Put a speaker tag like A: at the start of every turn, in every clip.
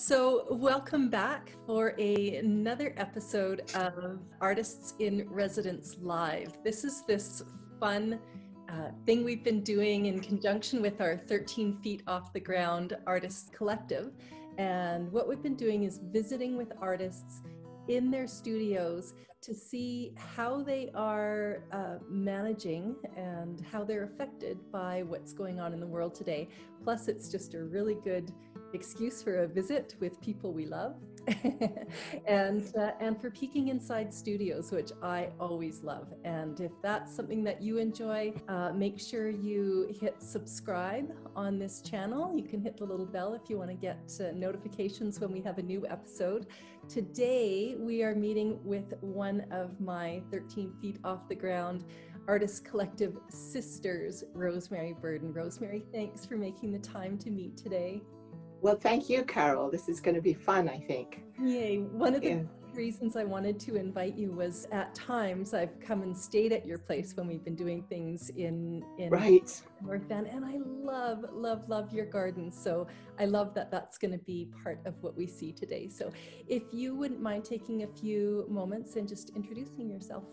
A: So, welcome back for a, another episode of Artists in Residence Live. This is this fun uh, thing we've been doing in conjunction with our 13 Feet Off the Ground Artists Collective. And what we've been doing is visiting with artists in their studios to see how they are uh, managing and how they're affected by what's going on in the world today. Plus, it's just a really good excuse for a visit with people we love. And uh, and for peeking inside studios which i always love. And if that's something that you enjoy uh, make sure you hit subscribe on this channel. You can hit the little bell if you want to get uh, notifications when we have a new episode. Today we are meeting with one of my 13 feet off the ground artist collective sisters rosemary burden. Rosemary thanks for making the time to meet today
B: well, thank you, Carol. This is going to be fun, I think.
A: Yay. One of the yeah. reasons I wanted to invite you was at times I've come and stayed at your place when we've been doing things in, in
B: right.
A: North Van, and I love, love, love your garden. So I love that that's going to be part of what we see today. So if you wouldn't mind taking a few moments and just introducing yourself.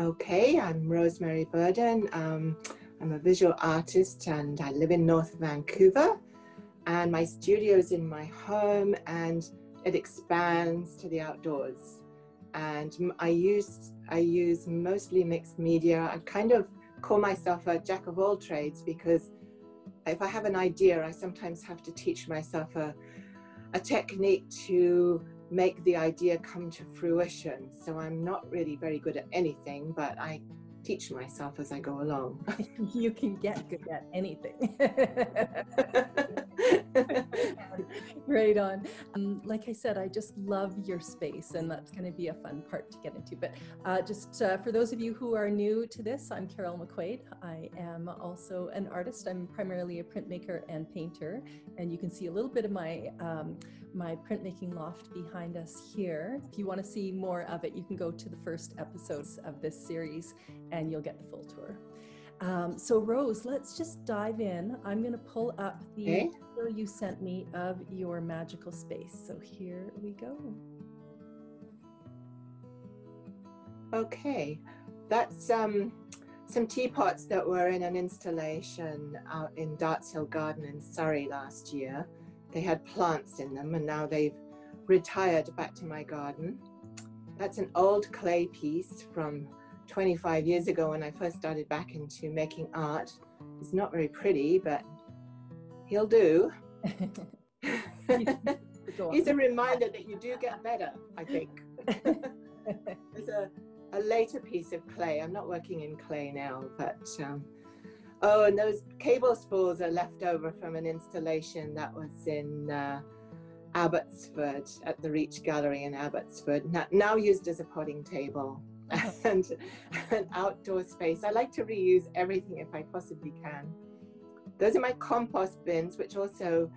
B: Okay, I'm Rosemary Burden. Um, I'm a visual artist and I live in North Vancouver and my studio is in my home and it expands to the outdoors. And i use i use mostly mixed media. I kind of call myself a jack of all trades because if i have an idea i sometimes have to teach myself a, a technique to make the idea come to fruition. So i'm not really very good at anything but i teach myself as i go along
A: you can get good at anything right on. Um, like I said, I just love your space, and that's going to be a fun part to get into. But uh, just uh, for those of you who are new to this, I'm Carol McQuaid. I am also an artist. I'm primarily a printmaker and painter, and you can see a little bit of my um, my printmaking loft behind us here. If you want to see more of it, you can go to the first episodes of this series, and you'll get the full tour. Um, so Rose, let's just dive in. I'm going to pull up the okay. you sent me of your magical space. So here we go.
B: Okay, that's um, some teapots that were in an installation out in Darts Hill Garden in Surrey last year. They had plants in them and now they've retired back to my garden. That's an old clay piece from 25 years ago when I first started back into making art. It's not very pretty, but he'll do. He's a reminder that you do get better, I think. There's a, a later piece of clay. I'm not working in clay now, but um, oh, and those cable spools are left over from an installation that was in uh, Abbotsford at the Reach Gallery in Abbotsford, now, now used as a potting table. and an outdoor space. I like to reuse everything if I possibly can. Those are my compost bins, which also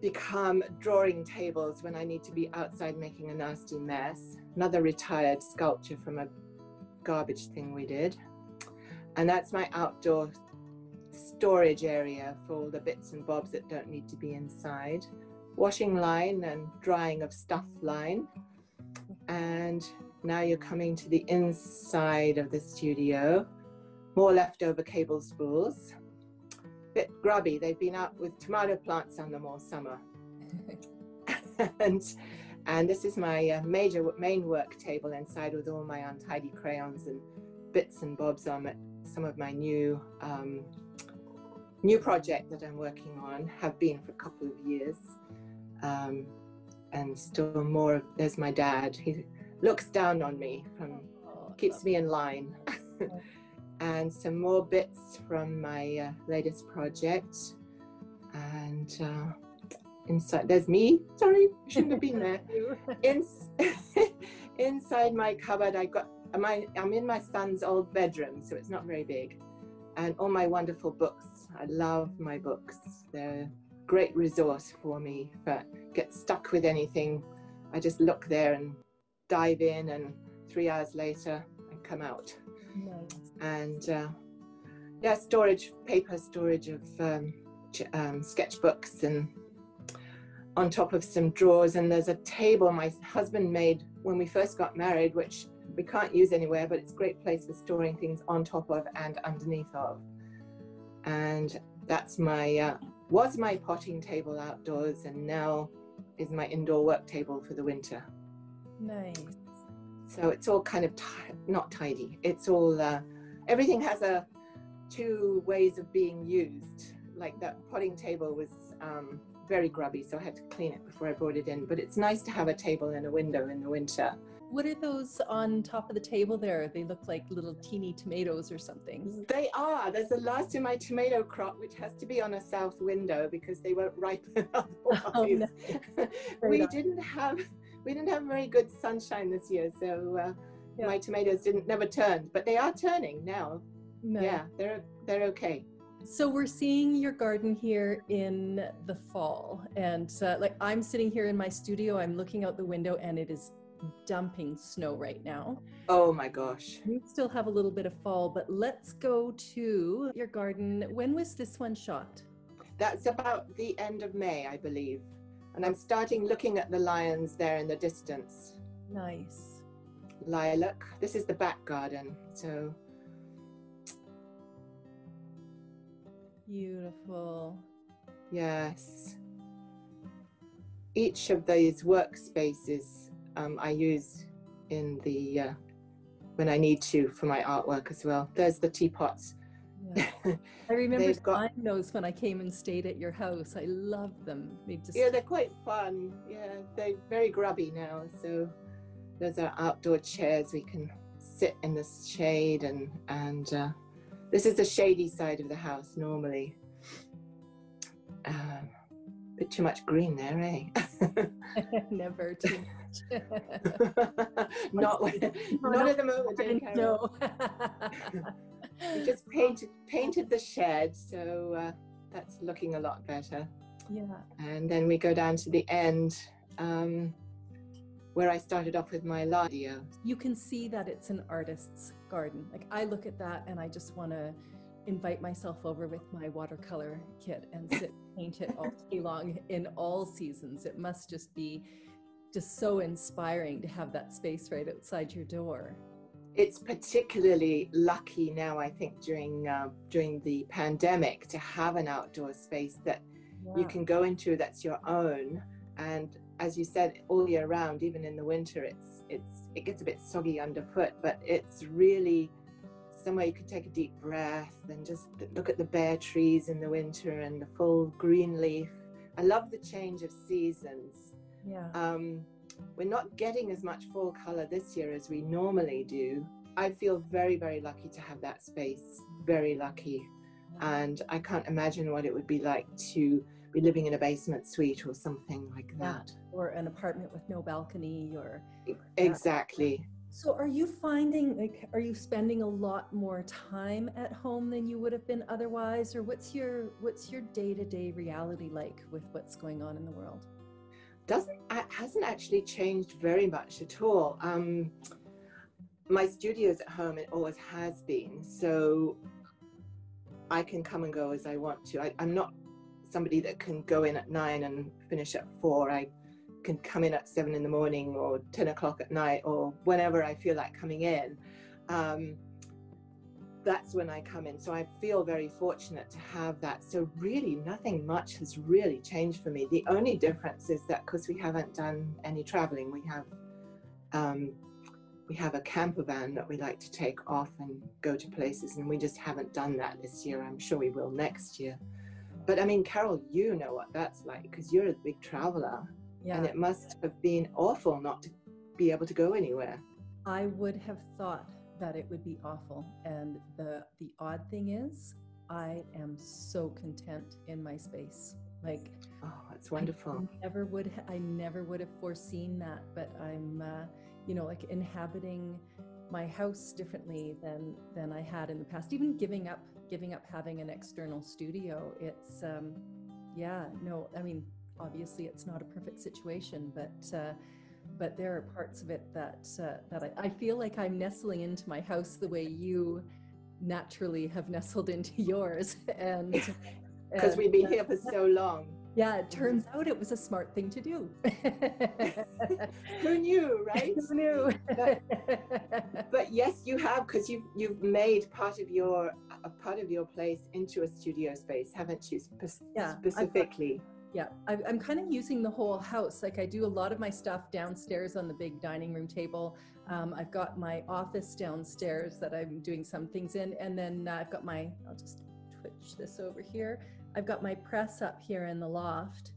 B: become drawing tables when I need to be outside making a nasty mess. Another retired sculpture from a garbage thing we did. And that's my outdoor storage area for all the bits and bobs that don't need to be inside. Washing line and drying of stuff line. And now you're coming to the inside of the studio. More leftover cable spools. Bit grubby. They've been out with tomato plants on them all summer. and and this is my uh, major main work table inside with all my untidy crayons and bits and bobs on it. Some of my new um, new project that I'm working on have been for a couple of years. Um, and still more. There's my dad. He looks down on me from oh, keeps me in line and some more bits from my uh, latest project and uh, inside there's me sorry shouldn't have been there in, inside my cupboard i got my i'm in my son's old bedroom so it's not very big and all my wonderful books i love my books they're a great resource for me if i get stuck with anything i just look there and dive in and three hours later and come out. Nice. And uh, yeah, storage, paper storage of um, um, sketchbooks and on top of some drawers and there's a table my husband made when we first got married which we can't use anywhere but it's a great place for storing things on top of and underneath of and that's my uh, was my potting table outdoors and now is my indoor work table for the winter.
A: Nice.
B: so it's all kind of not tidy. It's all uh, everything has a two ways of being used. Like that potting table was um, very grubby so i had to clean it before i brought it in but it's nice to have a table and a window in the winter
A: What are those on top of the table there? They look like little teeny tomatoes or something.
B: they are there's a last in my tomato crop which has to be on a south window because they won't ripen otherwise
A: Oh, no.
B: we didn't have we didn't have very good sunshine this year so uh,
A: Yeah.
B: my tomatoes didn't never turned but they are turning now
A: Nice.
B: yeah they're they're okay
A: So we're seeing your garden here in the fall, and uh, like I'm sitting here in my studio, I'm looking out the window, and it is dumping snow right now.
B: oh my gosh
A: We still have a little bit of fall, but let's go to your garden. When was this one shot?
B: That's about the end of May, I believe. And I'm starting looking at the lions there in the distance.
A: Nice.
B: Lilac. This is the back garden. So
A: Beautiful.
B: yes. Each of these workspaces um, I use in the uh, when I need to for my artwork as well. There's the teapots.
A: Yeah. I remember
B: got-
A: buying those when I came and stayed at your house. I love them. They just
B: Yeah, they're quite fun. Yeah, they're very grubby now. So those are outdoor chairs. We can sit in the shade and and uh, this is the shady side of the house normally. Um, bit too much green there, eh?
A: never too.
B: not when- not at the moment.
A: no.
B: We just painted painted the shed, so uh, that's looking a lot better.
A: yeah.
B: And then we go down to the end um, where I started off with my video.
A: You can see that it's an artist's garden. Like I look at that and I just want to invite myself over with my watercolor kit and sit and paint it all day long in all seasons. It must just be just so inspiring to have that space right outside your door.
B: It's particularly lucky now, I think, during uh, during the pandemic to have an outdoor space that you can go into that's your own. And as you said, all year round, even in the winter, it's it's it gets a bit soggy underfoot, but it's really somewhere you can take a deep breath and just look at the bare trees in the winter and the full green leaf. I love the change of seasons.
A: Yeah.
B: Um, we're not getting as much fall color this year as we normally do. I feel very, very lucky to have that space. Very lucky. And I can't imagine what it would be like to be living in a basement suite or something like that.
A: or an apartment with no balcony or
B: Exactly.
A: so are you finding like are you spending a lot more time at home than you would have been otherwise or what's your what's your day-to-day reality like with what's going on in the world
B: Doesn't hasn't actually changed very much at all. Um, my studio's at home. It always has been. So I can come and go as I want to. I, I'm not somebody that can go in at nine and finish at four. I can come in at seven in the morning or 10 o'clock at night or whenever I feel like coming in. Um, that's when I come in. So I feel very fortunate to have that. So really nothing much has really changed for me. The only difference is that because we haven't done any traveling, we have um, we have a camper van that we like to take off and go to places, and we just haven't done that this year. I'm sure we will next year. But I mean, Carol, you know what that's like because you're a big traveler,
A: yeah
B: and it must have been awful not to be able to go anywhere.
A: i would have thought that it would be awful and the the odd thing is i am so content in my space like
B: Oh, that's wonderful.
A: I never would. ha- I never would have foreseen that. But I'm, uh, you know, like inhabiting my house differently than than I had in the past. Even giving up, giving up having an external studio. It's, um, yeah, no. I mean, obviously, it's not a perfect situation, but. Uh, but there are parts of it that uh, that I, I feel like I'm nestling into my house the way you naturally have nestled into yours, and
B: Because we've been
A: uh,
B: here for so long.
A: Yeah, it turns out it was a smart thing to do.
B: Who knew, right?
A: Who knew?
B: but, but yes, you have because you've you've made part of your a part of your place into a studio space, haven't you? Spe-
A: Yeah,
B: specifically.
A: Yeah, I, I'm kind of using the whole house. Like I do a lot of my stuff downstairs on the big dining room table. Um, I've got my office downstairs that I'm doing some things in, and then uh, I've got my. I'll just twitch this over here. I've got my press up here in the loft,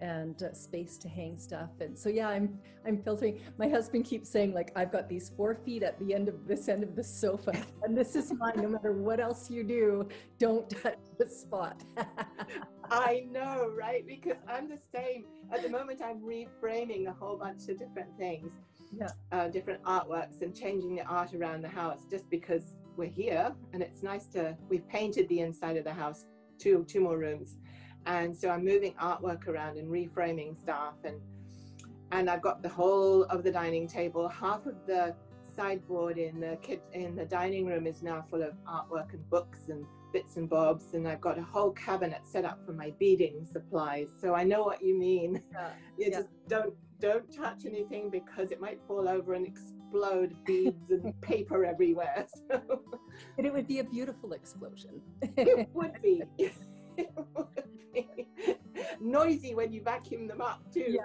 A: and uh, space to hang stuff. And so yeah, I'm I'm filtering. My husband keeps saying like I've got these four feet at the end of this end of the sofa, and this is mine. No matter what else you do, don't touch the spot.
B: I know, right? Because I'm the same. At the moment, I'm reframing a whole bunch of different things,
A: Yeah.
B: uh, different artworks, and changing the art around the house just because we're here and it's nice to. We've painted the inside of the house, two two more rooms, and so I'm moving artwork around and reframing stuff, and and I've got the whole of the dining table. Half of the sideboard in the kit in the dining room is now full of artwork and books and bits and bobs and I've got a whole cabinet set up for my beading supplies so I know what you mean.
A: Yeah,
B: you
A: yeah.
B: just don't don't touch anything because it might fall over and explode beads and paper everywhere so.
A: And it would be a beautiful explosion.
B: it would be. It would be. Noisy when you vacuum them up too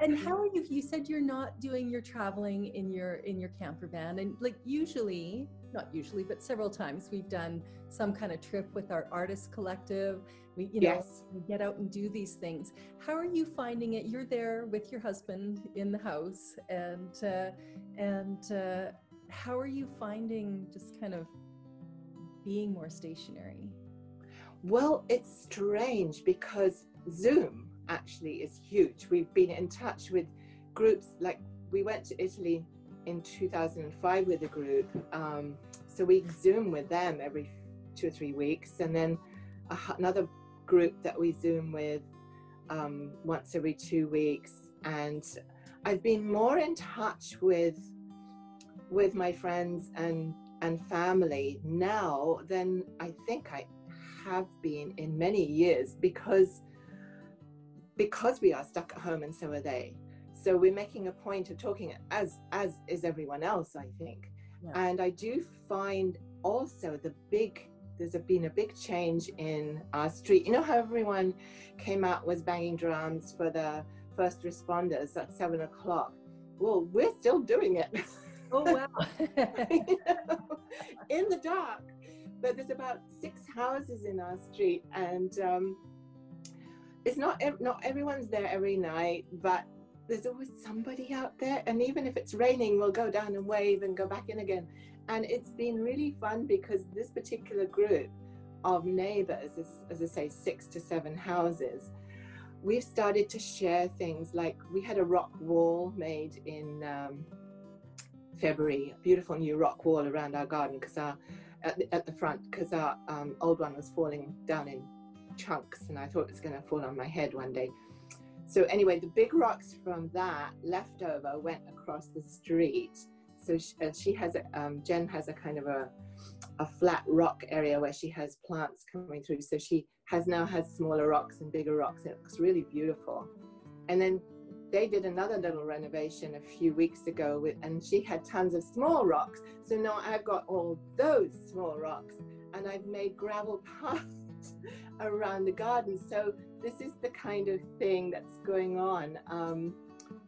A: and how are you? You said you're not doing your traveling in your in your camper van, and like usually, not usually, but several times we've done some kind of trip with our artist collective. We, you know,
B: yes
A: we get out and do these things. How are you finding it? You're there with your husband in the house, and uh, and uh, how are you finding just kind of being more stationary?
B: Well, it's strange because Zoom actually is huge. We've been in touch with groups like we went to Italy in 2005 with a group. Um, so we Zoom with them every two or three weeks. And then another group that we Zoom with um, once every two weeks. And I've been more in touch with with my friends and and family now than I think I have been in many years because because we are stuck at home and so are they so we're making a point of talking as as is everyone else i think
A: Yeah.
B: and i do find also the big there's a, been a big change in our street you know how everyone came out was banging drums for the first responders at seven o'clock well we're still doing it
A: Oh wow!
B: you know, in the dark. But there's about six houses in our street, and um, it's not not everyone's there every night, but there's always somebody out there. And even if it's raining, we'll go down and wave and go back in again. And it's been really fun because this particular group of neighbors, as, as I say, six to seven houses, we've started to share things like we had a rock wall made in. Um, February, a beautiful new rock wall around our garden because our at the, at the front because our um, old one was falling down in chunks and I thought it was going to fall on my head one day. So anyway, the big rocks from that leftover went across the street. So she, uh, she has a um, Jen has a kind of a a flat rock area where she has plants coming through. So she has now has smaller rocks and bigger rocks. And it looks really beautiful. And then they did another little renovation a few weeks ago with, and she had tons of small rocks. So now I've got all those small rocks and I've made gravel paths around the garden. So this is the kind of thing that's going on. Um,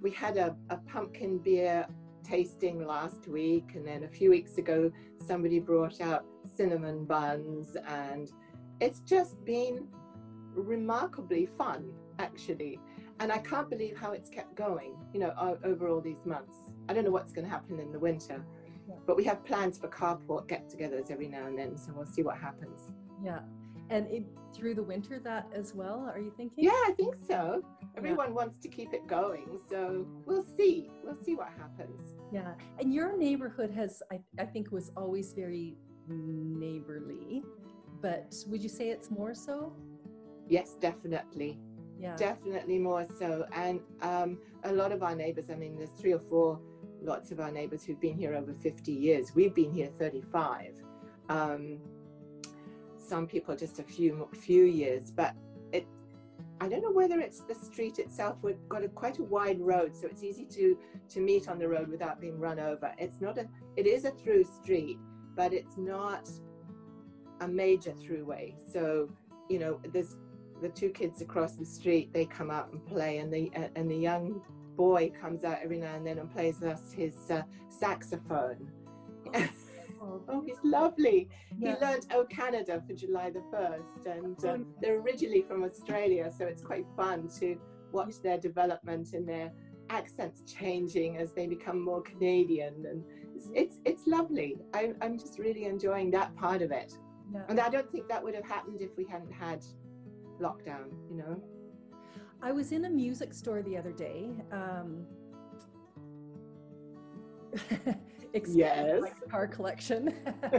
B: we had a, a pumpkin beer tasting last week, and then a few weeks ago, somebody brought out cinnamon buns, and it's just been remarkably fun, actually and I can't believe how it's kept going, you know, over all these months. I don't know what's going to happen in the winter, but we have plans for carport get-togethers every now and then, so we'll see what happens.
A: Yeah. And it, through the winter, that as well, are you thinking?
B: Yeah, I think so. Everyone wants to keep it going, so we'll see. We'll see what happens.
A: Yeah. And your neighborhood has, I, I think, was always very neighborly, but would you say it's more so?
B: Yes, definitely.
A: Yeah.
B: Definitely more so. And um, a lot of our neighbors, I mean, there's three or four lots of our neighbors who've been here over 50 years. We've been here 35. Um, some people just a few few years, but it I don't know whether it's the street itself. We've got a, quite a wide road, so it's easy to to meet on the road without being run over. It's not a it is a through street, but it's not a major throughway. So you know, there's the two kids across the street. They come out and play, and the and the young boy comes out every now and then and plays us his uh, saxophone. Oh, oh, he's lovely. Yeah. He learned Oh Canada for July the 1st, and uh, they're originally from Australia, so it's quite fun to watch their development and their accents changing as they become more Canadian. And it's, it's, it's lovely. I, I'm just really enjoying that part of it. Yeah. And I don't think that would have happened if we hadn't had lockdown, you know?
A: I was in a music store the other day. Um,
B: yes.
A: my car collection.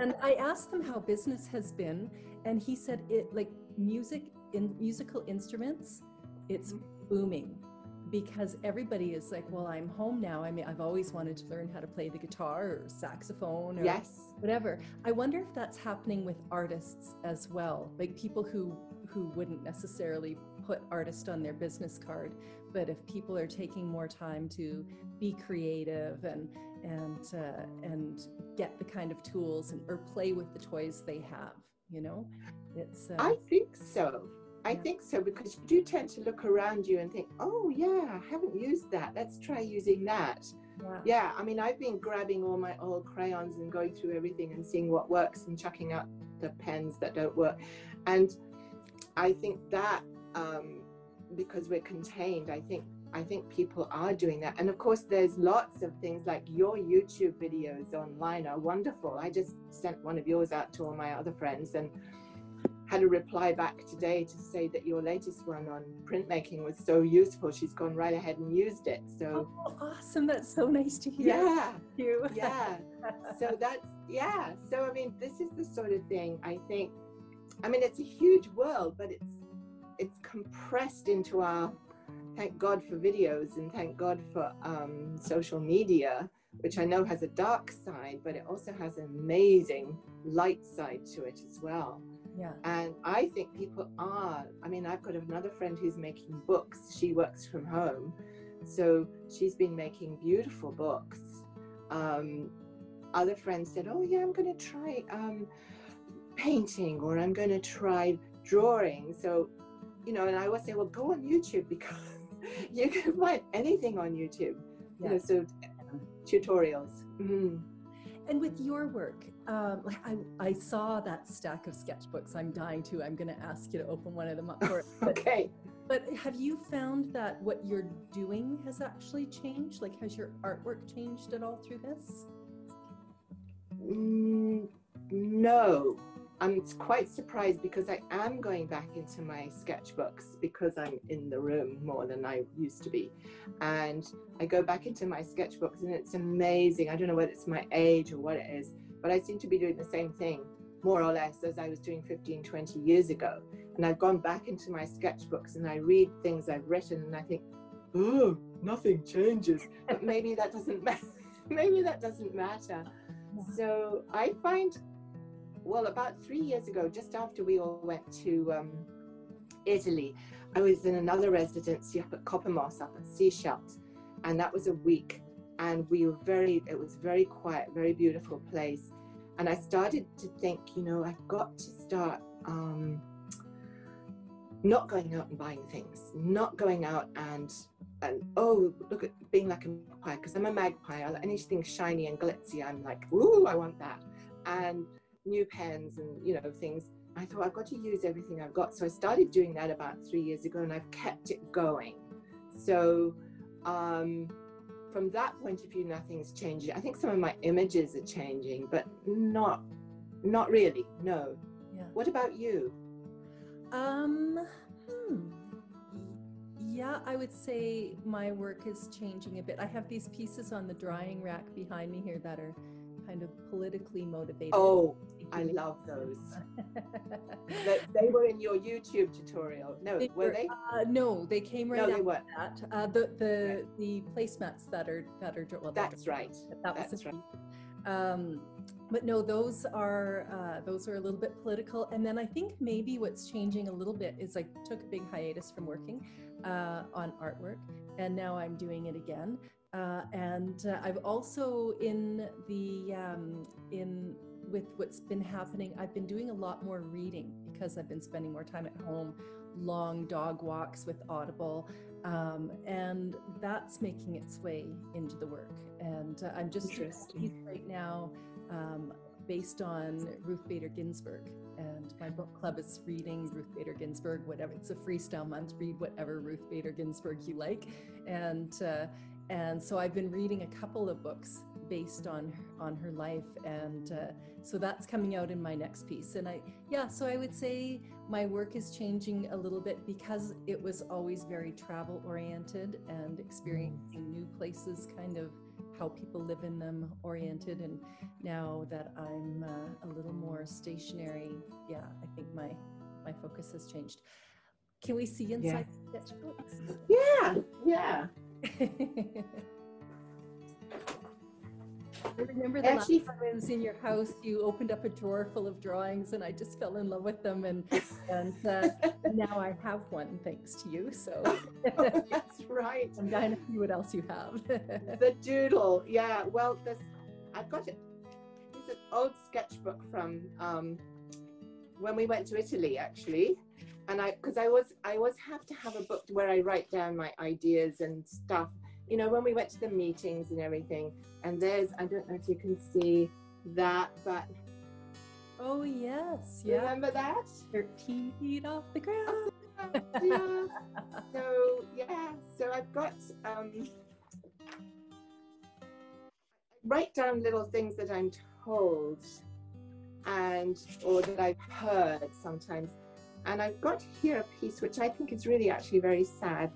A: and I asked them how business has been, and he said it like music in musical instruments, it's mm-hmm. booming because everybody is like, well, I'm home now. I mean, I've always wanted to learn how to play the guitar or saxophone or
B: yes.
A: whatever. I wonder if that's happening with artists as well, like people who who wouldn't necessarily put artist on their business card, but if people are taking more time to be creative and and uh, and get the kind of tools and or play with the toys they have, you know, it's.
B: Uh, I think so. I think so because you do tend to look around you and think, oh, yeah, I haven't used that. Let's try using that. Yeah. yeah. I mean, I've been grabbing all my old crayons and going through everything and seeing what works and chucking out the pens that don't work. And I think that um, because we're contained, I think I think people are doing that. And of course, there's lots of things like your YouTube videos online are wonderful. I just sent one of yours out to all my other friends and had a reply back today to say that your latest one on printmaking was so useful. She's gone right ahead and used it. So
A: oh, awesome! That's so nice to hear.
B: Yeah, you. yeah. So that's yeah. So I mean, this is the sort of thing I think. I mean, it's a huge world, but it's it's compressed into our. Thank God for videos and thank God for um, social media, which I know has a dark side, but it also has an amazing light side to it as well.
A: Yeah.
B: And I think people are, I mean, I've got another friend who's making books. She works from home. So she's been making beautiful books. Um, other friends said, Oh, yeah, I'm going to try um, painting or I'm going to try drawing. So, you know, and I always say, Well, go on YouTube because you can find anything on YouTube. Yeah. You know, so tutorials. Mm-hmm.
A: And with your work, um, I, I saw that stack of sketchbooks. I'm dying to. I'm going to ask you to open one of them up for it.
B: But, okay.
A: But have you found that what you're doing has actually changed? Like, has your artwork changed at all through this?
B: Mm, no, I'm quite surprised because I am going back into my sketchbooks because I'm in the room more than I used to be. And I go back into my sketchbooks and it's amazing. I don't know whether it's my age or what it is, but I seem to be doing the same thing more or less as I was doing 15, 20 years ago. And I've gone back into my sketchbooks and I read things I've written and I think, oh, nothing changes. But maybe that doesn't matter. maybe that doesn't matter. So I find well, about three years ago, just after we all went to um, Italy, I was in another residency up at Coppermoss, up at Sechelt, and that was a week. And we were very, it was very quiet, very beautiful place. And I started to think, you know, I've got to start um, not going out and buying things, not going out and and oh look at being like a magpie because I'm a magpie. I like anything shiny and glitzy. I'm like, ooh, I want that. And new pens and you know things. I thought i've got to use everything i've got. So i started doing that about three years ago and i've kept it going. So um, from that point of view nothing's changing. I think some of my images are changing but not not really no. Yeah. what about you?
A: Um hmm. yeah i would say my work is changing a bit. I have these pieces on the drying rack behind me here that are kind of politically motivated.
B: Oh, I love those. they were in your YouTube tutorial. No, they were, were, they?
A: Uh, no, they came right no, after were. that. Uh, the the okay. the placemats that are that are well,
B: that's right.
A: That
B: was that's right.
A: Um, but no, those are uh, those are a little bit political. And then I think maybe what's changing a little bit is I took a big hiatus from working uh, on artwork, and now I'm doing it again. Uh, and uh, I've also in the um, in with what's been happening, I've been doing a lot more reading because I've been spending more time at home, long dog walks with Audible, um, and that's making its way into the work. And uh, I'm just right now um, based on Ruth Bader Ginsburg. And my book club is reading Ruth Bader Ginsburg, whatever. It's a freestyle month. Read whatever Ruth Bader Ginsburg you like. And uh, and so I've been reading a couple of books based on on her life and uh, so that's coming out in my next piece. And i yeah so i would say my work is changing a little bit because it was always very travel oriented and experiencing new places kind of how people live in them oriented. And now that i'm uh, a little more stationary yeah i think my my focus has changed. Can we see inside yeah. sketchbooks?
B: Yeah yeah
A: I remember the Actually, last time I was in your house, you opened up a drawer full of drawings, and I just fell in love with them. And and uh, now I have one thanks to you. So
B: oh, that's right.
A: I'm dying to see what else you have.
B: the doodle, yeah. Well, this I've got it. It's an old sketchbook from um, when we went to Italy, actually. And I, because I was, I always have to have a book where I write down my ideas and stuff you know, when we went to the meetings and everything, and there's, I don't know if you can see that, but.
A: Oh, yes. Yeah.
B: Remember that?
A: 13 feet off the ground.
B: yeah. so, yeah, so I've got, um, write down little things that I'm told and, or that I've heard sometimes. And I've got here a piece which I think is really actually very sad.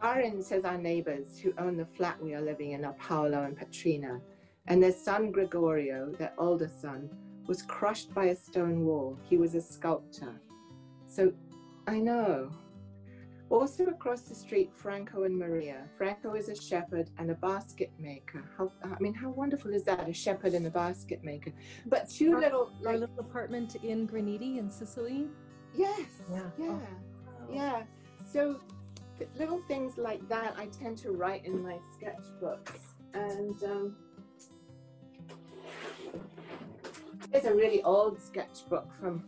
B: Karen says our neighbors who own the flat we are living in are Paolo and Petrina, and their son Gregorio, their older son, was crushed by a stone wall. He was a sculptor. So I know. Also across the street, Franco and Maria. Franco is a shepherd and a basket maker. How, I mean, how wonderful is that? A shepherd and a basket maker. But two
A: our,
B: little,
A: like, our little apartment in Graniti in Sicily.
B: Yes. Yeah. Yeah. Oh. Yeah. So little things like that I tend to write in my sketchbooks. And um, here's a really old sketchbook from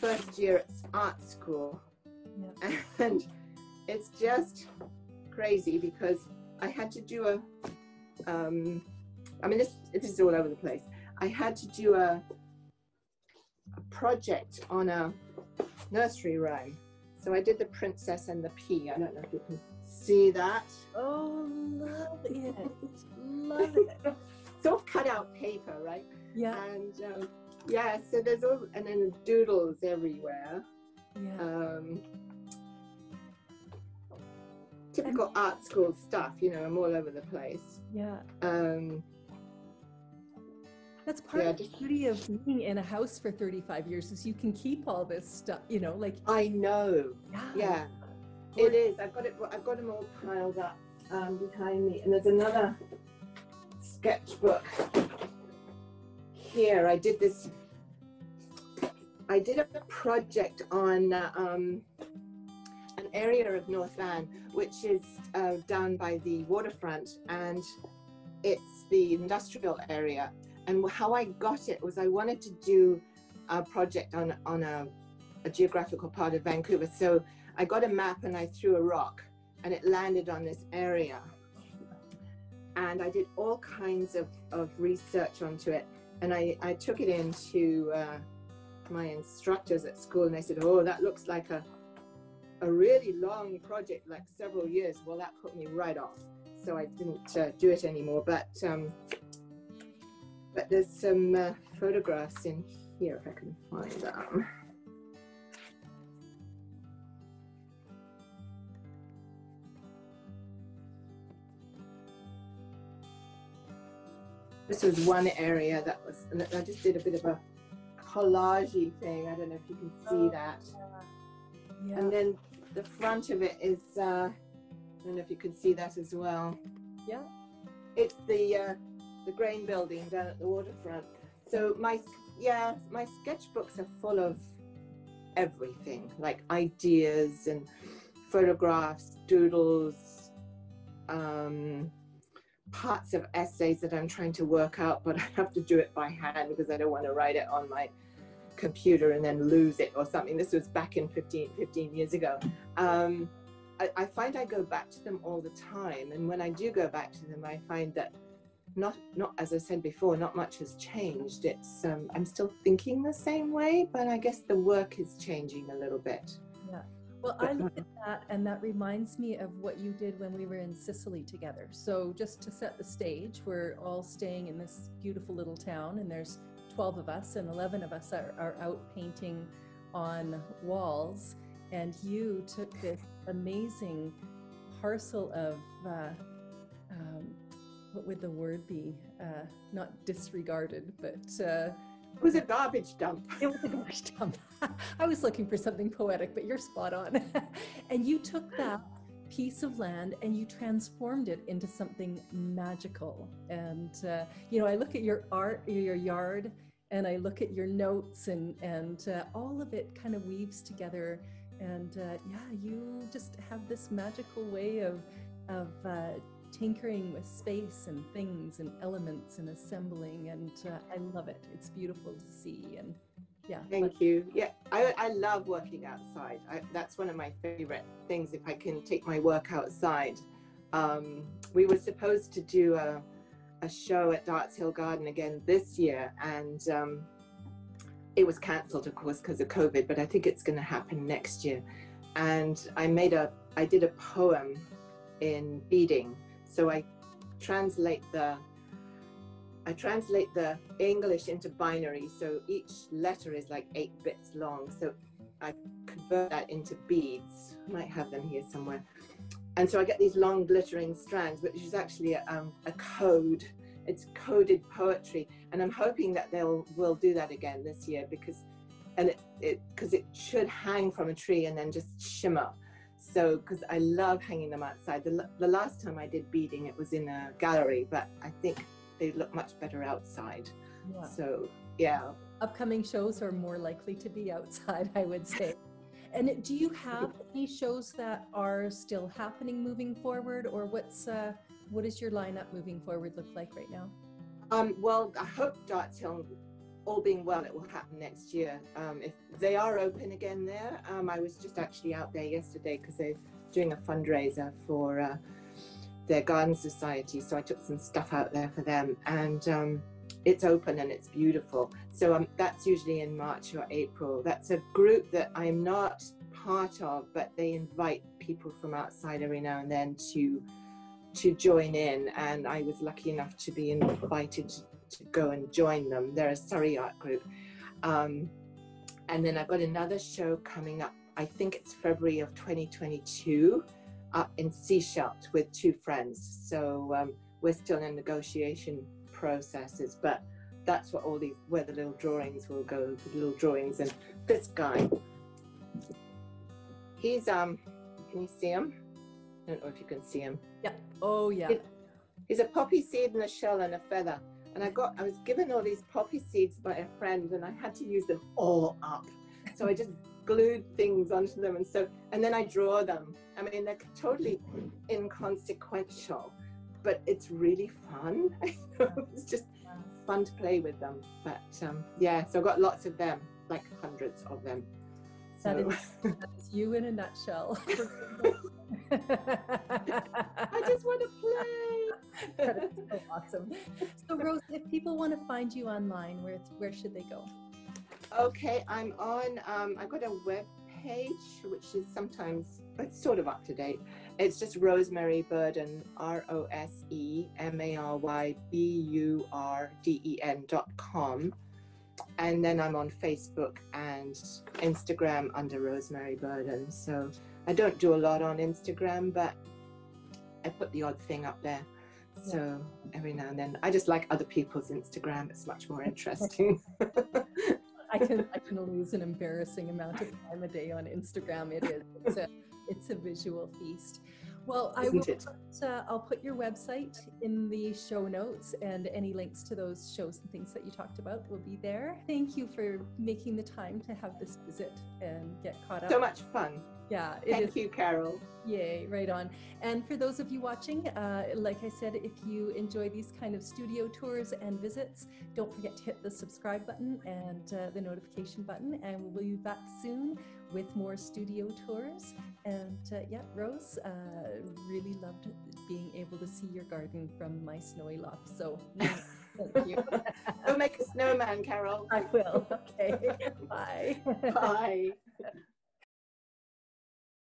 B: first year at art school. Yeah. And it's just crazy because I had to do a, um, I mean, this, this is all over the place. I had to do a, a project on a nursery rhyme so I did the princess and the pea. I don't know if you can see that.
A: Oh, love it. love it.
B: it's all cut out paper, right?
A: Yeah.
B: And um, yeah, so there's all, and then doodles everywhere.
A: Yeah. Um,
B: typical art school stuff, you know, I'm all over the place.
A: Yeah.
B: Um,
A: that's part yeah, of the beauty of being in a house for 35 years is you can keep all this stuff, you know, like
B: I know. Yeah. yeah. It is. I've got it I've got them all piled up um, behind me. And there's another sketchbook here. I did this I did a project on uh, um, area of North Van, which is uh, down by the waterfront, and it's the industrial area and how I got it was I wanted to do a project on on a, a geographical part of Vancouver. So I got a map and I threw a rock, and it landed on this area. And I did all kinds of, of research onto it, and I, I took it into uh, my instructors at school, and they said, "Oh, that looks like a a really long project, like several years." Well, that put me right off, so I didn't uh, do it anymore. But um, but there's some uh, photographs in here if I can find them. This was one area that was, and I just did a bit of a collagey thing. I don't know if you can see oh, that. Yeah. And then the front of it is, uh, I don't know if you can see that as well.
A: Yeah.
B: It's the uh, the grain building down at the waterfront. So my yeah, my sketchbooks are full of everything, like ideas and photographs, doodles, um, parts of essays that I'm trying to work out, but I have to do it by hand because I don't want to write it on my computer and then lose it or something. This was back in 15, 15 years ago. Um, I, I find I go back to them all the time. And when I do go back to them, I find that not, not as I said before, not much has changed. It's um, I'm still thinking the same way, but I guess the work is changing a little bit.
A: Yeah. Well, I look at that, and that reminds me of what you did when we were in Sicily together. So, just to set the stage, we're all staying in this beautiful little town, and there's 12 of us, and 11 of us are, are out painting on walls. And you took this amazing parcel of, uh, um, what would the word be? Uh, not disregarded, but uh,
B: it was a garbage dump.
A: It was a garbage dump. I was looking for something poetic, but you're spot on. and you took that piece of land and you transformed it into something magical. And uh, you know, I look at your art, your yard, and I look at your notes, and and uh, all of it kind of weaves together. And uh, yeah, you just have this magical way of of uh, tinkering with space and things and elements and assembling and uh, i love it it's beautiful to see and yeah
B: thank you. Yeah i, I love working outside. I, that's one of my favorite things if i can take my work outside. Um, we were supposed to do a, a show at darts hill garden again this year and um, it was cancelled of course because of covid but i think it's going to happen next year. And i made a i did a poem in beading so I translate the I translate the English into binary. So each letter is like eight bits long. So I convert that into beads. I might have them here somewhere. And so I get these long glittering strands, which is actually a, um, a code. It's coded poetry, and I'm hoping that they'll will do that again this year because, and it because it, it should hang from a tree and then just shimmer so because I love hanging them outside. The, the last time I did beading, it was in a gallery, but I think they look much better outside. Yeah. So yeah.
A: Upcoming shows are more likely to be outside, I would say. and do you have any shows that are still happening moving forward, or what's uh, what is your lineup moving forward look like right now?
B: Um, well, I hope Darts Hill all being well, it will happen next year. Um, if they are open again there, um, I was just actually out there yesterday because they're doing a fundraiser for uh, their garden society. So I took some stuff out there for them, and um, it's open and it's beautiful. So um, that's usually in March or April. That's a group that I'm not part of, but they invite people from outside every now and then to to join in and I was lucky enough to be invited to go and join them. They're a Surrey art group. Um, and then I've got another show coming up, I think it's February of 2022, up in Sechelt with two friends. So um, we're still in negotiation processes, but that's what all these, where the little drawings will go, the little drawings. And this guy, he's, um, can you see him? I don't know if you can see him.
A: Yeah. Oh, yeah. He's,
B: he's a poppy seed and a shell and a feather and I got I was given all these poppy seeds by a friend and I had to use them all up. So I just glued things onto them and so and then I draw them. I mean they're totally inconsequential, but it's really fun. it's just fun to play with them. But um, yeah, so I've got lots of them, like hundreds of them.
A: So. That, is, that is you in a nutshell.
B: I just want to play.
A: that is so awesome. So, Rose, if people want to find you online, where where should they go?
B: Okay, I'm on. Um, I've got a web page which is sometimes it's sort of up to date. It's just Rosemary Burden, R O S E M A R Y B U R D E N dot com. And then I'm on Facebook and Instagram under Rosemary Burden. So I don't do a lot on Instagram, but I put the odd thing up there. So every now and then, I just like other people's Instagram. It's much more interesting.
A: I can I can lose an embarrassing amount of time a day on Instagram. It is. It's a, it's a visual feast. Well, I will. Put, uh, I'll put your website in the show notes, and any links to those shows and things that you talked about will be there. Thank you for making the time to have this visit and get caught up.
B: So much fun.
A: Yeah.
B: Thank is. you, Carol.
A: Yay, right on. And for those of you watching, uh, like I said, if you enjoy these kind of studio tours and visits, don't forget to hit the subscribe button and uh, the notification button. And we'll be back soon with more studio tours. And uh, yeah, Rose, uh, really loved being able to see your garden from my snowy loft. So thank you.
B: Go make a snowman, Carol.
A: I will. Okay. Bye.
B: Bye.